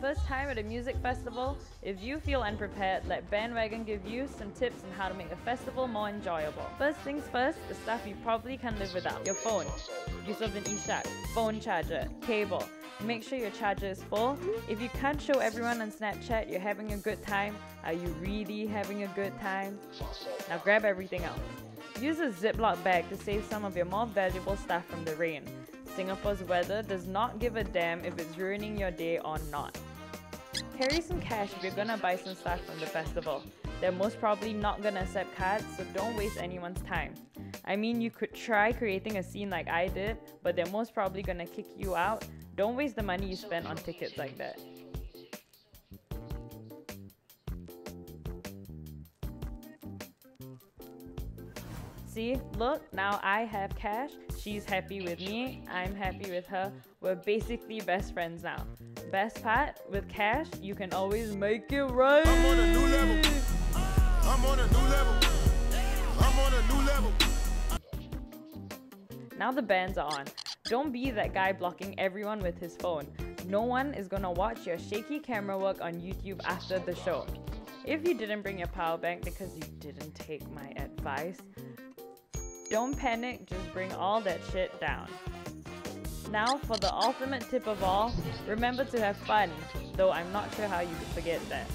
First time at a music festival? If you feel unprepared, let Bandwagon give you some tips on how to make a festival more enjoyable. First things first, the stuff you probably can't live without. Your phone. Use of an eShot, phone charger, cable. Make sure your charger is full. If you can't show everyone on Snapchat you're having a good time, are you really having a good time? Now grab everything else. Use a Ziploc bag to save some of your more valuable stuff from the rain. Singapore's weather does not give a damn if it's ruining your day or not. Carry some cash if you're gonna buy some stuff from the festival. They're most probably not gonna accept cards, so don't waste anyone's time. I mean, you could try creating a scene like I did, but they're most probably gonna kick you out. Don't waste the money you spend on tickets like that. See, look, now I have cash. She's happy with me. I'm happy with her. We're basically best friends now. Best part, with cash, you can always make it right. I'm on a new level. I'm on a new level. I'm on a new level. Now the bands are on. Don't be that guy blocking everyone with his phone. No one is gonna watch your shaky camera work on YouTube after the show. If you didn't bring your power bank because you didn't take my advice, don't panic, just bring all that shit down. Now for the ultimate tip of all, remember to have fun, though I'm not sure how you could forget that.